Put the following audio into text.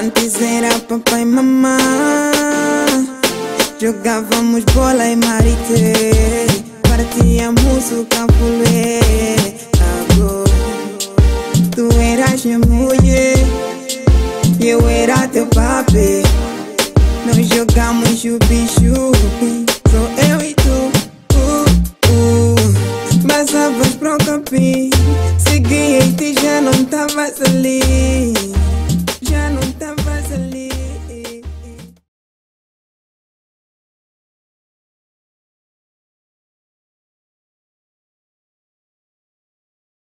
Antes era papai e mamãe Jogávamos bola e marité Partíamos o capulé Agora Tu eras minha mulher E eu era teu papi. Nós jogamos o bicho Sou eu e tu. Uh, uh. Passavas pro capim Seguia e já não tavas ali